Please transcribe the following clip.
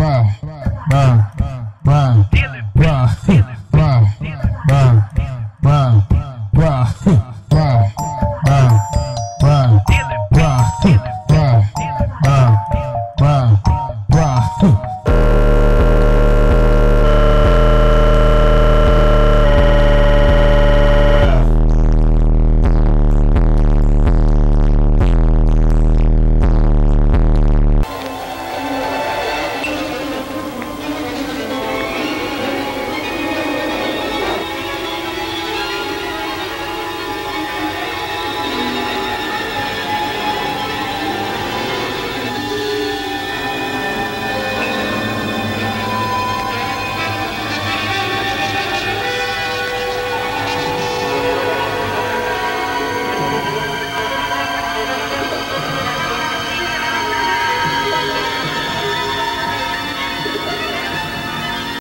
Vai, vai.